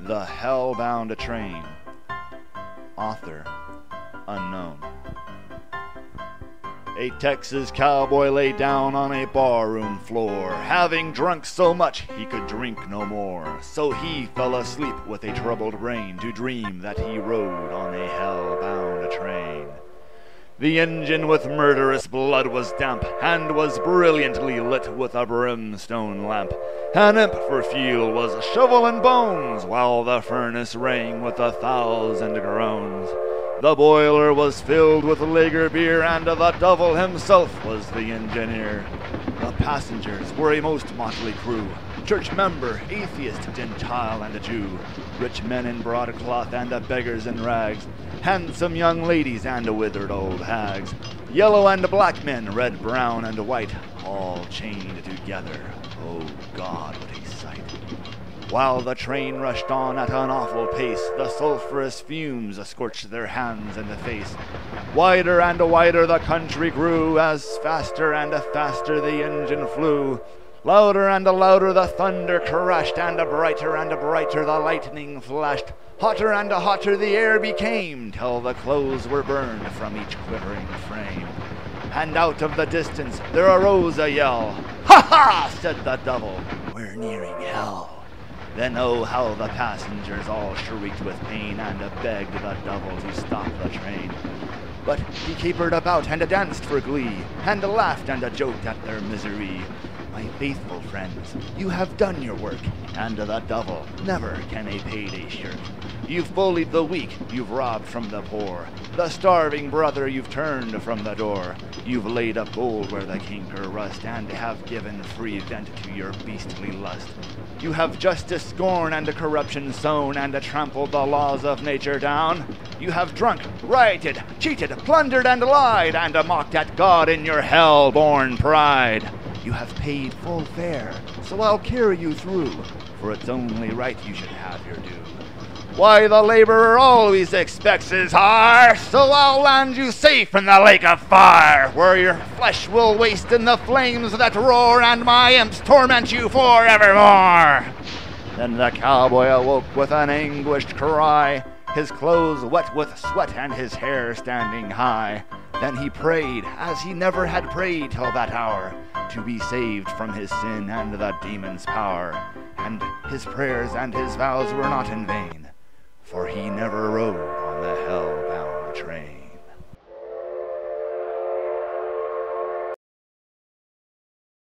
The Hellbound Train. Author unknown. A Texas cowboy lay down on a barroom floor, having drunk so much he could drink no more. So he fell asleep with a troubled brain to dream that he rode on a hell-bound train. The engine with murderous blood was damp, and was brilliantly lit with a brimstone lamp. An imp for fuel was shovel and bones, while the furnace rang with a thousand groans. The boiler was filled with lager beer, and the devil himself was the engineer. The passengers were a most motley crew church member, atheist, Gentile, and a Jew, rich men in broadcloth and the beggars in rags, handsome young ladies and a withered old hags, yellow and black men, red, brown, and white, all chained together. Oh God, what a sight! While the train rushed on at an awful pace, the sulphurous fumes scorched their hands and the face. Wider and wider the country grew, as faster and faster the engine flew. Louder and louder the thunder crashed, and brighter and brighter the lightning flashed. Hotter and hotter the air became, till the clothes were burned from each quivering frame. And out of the distance there arose a yell. Ha ha! said the devil, we're nearing hell. Then oh how the passengers all shrieked with pain and begged the devil to stop the train. But he capered about and danced for glee, and laughed and joked at their misery. My faithful friends, you have done your work, and the devil never can a payday shirk. You've bullied the weak, you've robbed from the poor, the starving brother you've turned from the door. You've laid up gold where the canker rust, and have given free vent to your beastly lust. You have justice scorn and corruption sown, and trampled the laws of nature down. You have drunk, rioted, cheated, plundered, and lied, and mocked at God in your hell-born pride. You have paid full fare, so I'll carry you through, for it's only right you should have your due. Why, the laborer always expects his hire, so I'll land you safe in the lake of fire, where your flesh will waste in the flames that roar, and my imps torment you forevermore. Then the cowboy awoke with an anguished cry, his clothes wet with sweat and his hair standing high. Then he prayed, as he never had prayed till that hour, to be saved from his sin and the demon's power. And his prayers and his vows were not in vain, for he never rode on the hell-bound train.